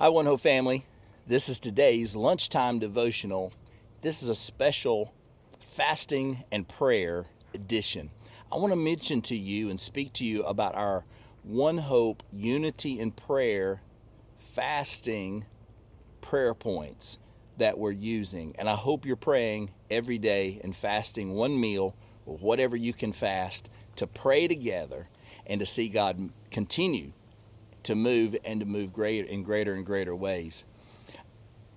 Hi, One Hope family. This is today's lunchtime devotional. This is a special fasting and prayer edition. I want to mention to you and speak to you about our One Hope Unity in Prayer fasting prayer points that we're using. And I hope you're praying every day and fasting one meal or whatever you can fast to pray together and to see God continue to move and to move greater in greater and greater ways.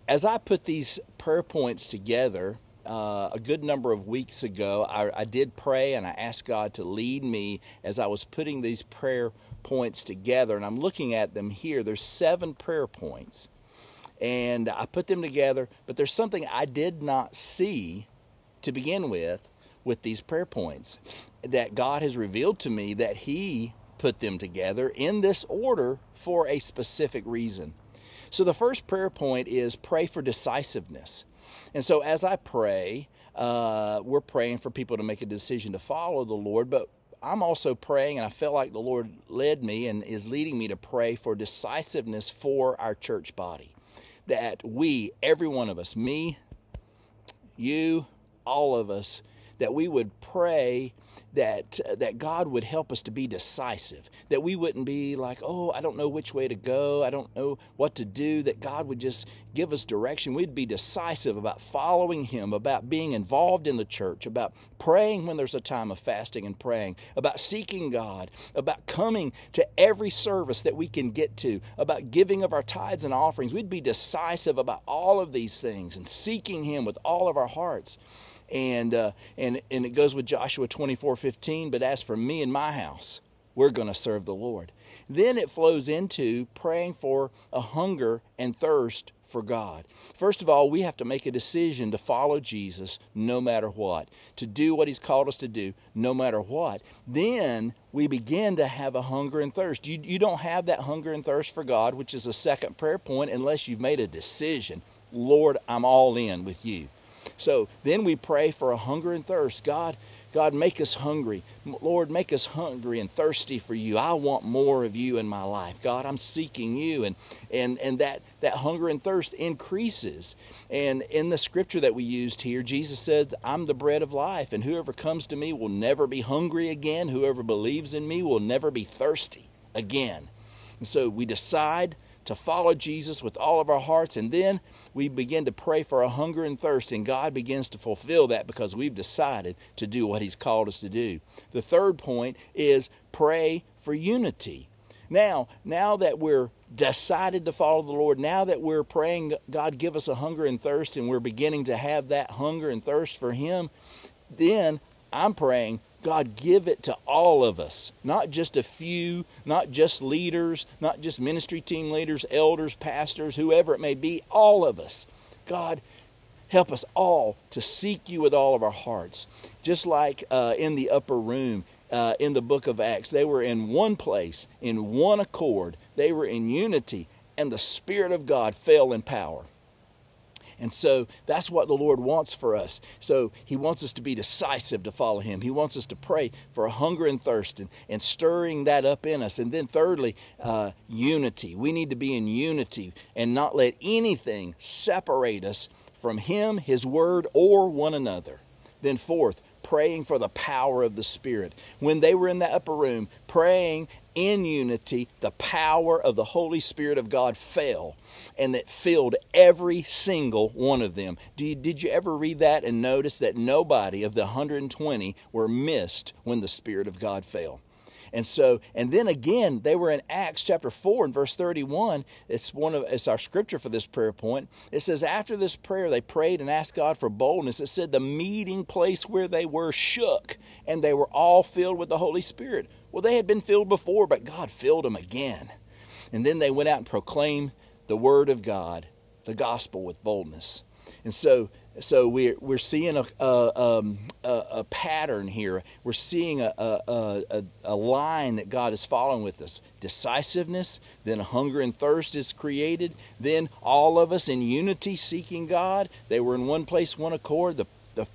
As I put these prayer points together, uh, a good number of weeks ago, I, I did pray and I asked God to lead me as I was putting these prayer points together. And I'm looking at them here. There's seven prayer points. And I put them together, but there's something I did not see to begin with with these prayer points that God has revealed to me that He put them together in this order for a specific reason. So the first prayer point is pray for decisiveness. And so as I pray, uh, we're praying for people to make a decision to follow the Lord, but I'm also praying, and I felt like the Lord led me and is leading me to pray for decisiveness for our church body. That we, every one of us, me, you, all of us, that we would pray that that God would help us to be decisive that we wouldn't be like oh I don't know which way to go. I don't know what to do. That God would just give us direction. We'd be decisive about following him about being involved in the church about praying when there's a time of fasting and praying about seeking God about coming to every service that we can get to about giving of our tithes and offerings. We'd be decisive about all of these things and seeking him with all of our hearts and uh, and and it goes with Joshua 24:15. But as for me and my house, we're going to serve the Lord. Then it flows into praying for a hunger and thirst for God. First of all, we have to make a decision to follow Jesus no matter what, to do what He's called us to do no matter what. Then we begin to have a hunger and thirst. You, you don't have that hunger and thirst for God, which is a second prayer point, unless you've made a decision. Lord, I'm all in with you. So then we pray for a hunger and thirst. God, God, make us hungry. Lord, make us hungry and thirsty for you. I want more of you in my life. God, I'm seeking you. And, and, and that, that hunger and thirst increases. And in the scripture that we used here, Jesus said, I'm the bread of life, and whoever comes to me will never be hungry again. Whoever believes in me will never be thirsty again. And so we decide to follow Jesus with all of our hearts, and then we begin to pray for a hunger and thirst, and God begins to fulfill that because we've decided to do what He's called us to do. The third point is pray for unity. Now, now that we're decided to follow the Lord, now that we're praying, God, give us a hunger and thirst, and we're beginning to have that hunger and thirst for Him, then I'm praying, God, give it to all of us, not just a few, not just leaders, not just ministry team leaders, elders, pastors, whoever it may be, all of us. God, help us all to seek you with all of our hearts. Just like uh, in the upper room uh, in the book of Acts, they were in one place, in one accord, they were in unity, and the Spirit of God fell in power. And so that's what the Lord wants for us. So He wants us to be decisive to follow Him. He wants us to pray for a hunger and thirst and, and stirring that up in us. And then, thirdly, uh, unity. We need to be in unity and not let anything separate us from Him, His Word, or one another. Then, fourth, praying for the power of the Spirit. When they were in the upper room praying in unity, the power of the Holy Spirit of God fell and that filled every single one of them. You, did you ever read that and notice that nobody of the 120 were missed when the Spirit of God fell? And so, and then again, they were in Acts chapter 4 and verse 31. It's one of it's our scripture for this prayer point. It says, after this prayer, they prayed and asked God for boldness. It said the meeting place where they were shook, and they were all filled with the Holy Spirit. Well, they had been filled before, but God filled them again. And then they went out and proclaimed the word of God, the gospel with boldness. And so so we're, we're seeing a, a, um, a, a, pattern here. We're seeing a, a, a, line that God is following with us. Decisiveness, then hunger and thirst is created. Then all of us in unity seeking God. They were in one place, one accord. The, the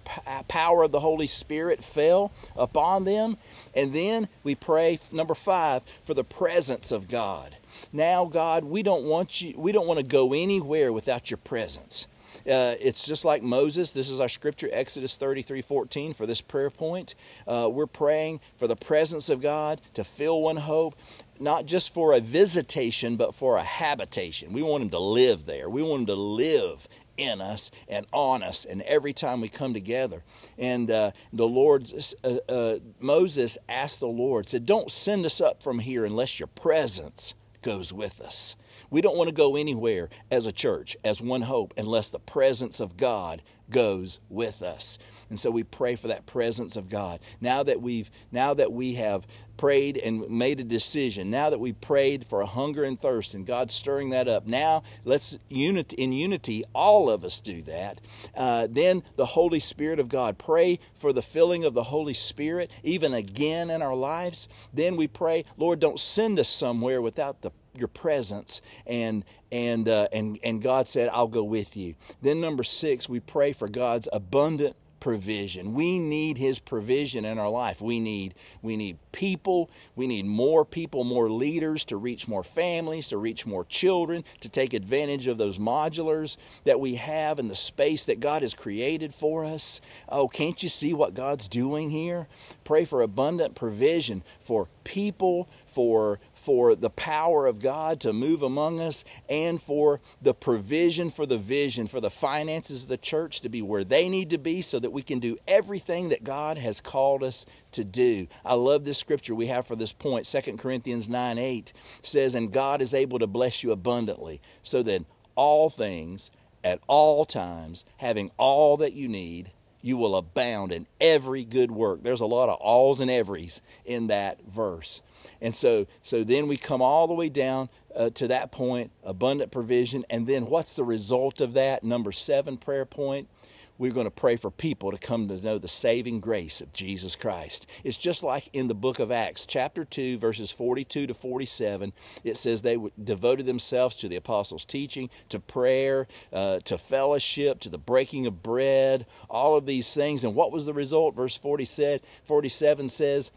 power of the Holy Spirit fell upon them. And then we pray, number five, for the presence of God. now, God, we don't want you, we don't want to go anywhere without your presence. Uh, it's just like Moses. This is our scripture, Exodus 33 14, for this prayer point. Uh, we're praying for the presence of God to fill one hope, not just for a visitation, but for a habitation. We want Him to live there. We want Him to live in us and on us and every time we come together. And uh, the lord uh, uh, moses asked the lord said don't send us up from here unless your presence goes with us. We don't want to go anywhere as a church, as one hope, unless the presence of God goes with us. And so we pray for that presence of God. Now that we've now that we have prayed and made a decision, now that we prayed for a hunger and thirst and God's stirring that up, now let's unity in unity, all of us do that. Uh, then the Holy Spirit of God. Pray for the filling of the Holy Spirit even again in our lives. Then we pray, Lord, don't send us somewhere without the your presence and and uh, and and God said I'll go with you. Then number 6 we pray for God's abundant provision. We need his provision in our life. We need we need people, we need more people, more leaders to reach more families, to reach more children, to take advantage of those modulars that we have in the space that God has created for us. Oh, can't you see what God's doing here? Pray for abundant provision for people, for for the power of God to move among us and for the provision for the vision, for the finances of the church to be where they need to be so that we can do everything that God has called us to do. I love this scripture we have for this point. 2 Corinthians 9 8 says, And God is able to bless you abundantly, so that all things at all times, having all that you need, you will abound in every good work. There's a lot of alls and everys in that verse. And so, so then we come all the way down uh, to that point, abundant provision. And then what's the result of that? Number seven prayer point. We're going to pray for people to come to know the saving grace of Jesus Christ. It's just like in the book of Acts, chapter 2, verses 42 to 47. It says they devoted themselves to the apostles' teaching, to prayer, uh, to fellowship, to the breaking of bread, all of these things. And what was the result? Verse 40 said, 47 says,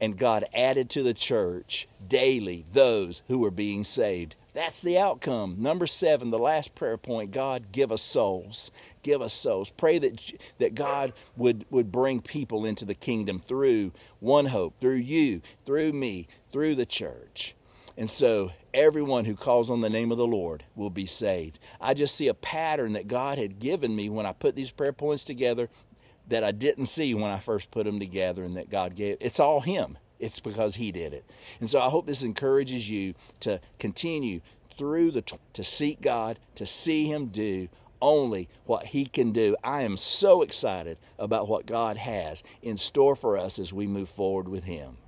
and God added to the church daily those who were being saved. That's the outcome. Number seven, the last prayer point God, give us souls. Give us souls. Pray that, that God would, would bring people into the kingdom through one hope, through you, through me, through the church. And so everyone who calls on the name of the Lord will be saved. I just see a pattern that God had given me when I put these prayer points together that I didn't see when I first put them together and that God gave. It's all Him. It's because He did it. And so I hope this encourages you to continue through the to seek God, to see Him do only what He can do. I am so excited about what God has in store for us as we move forward with Him.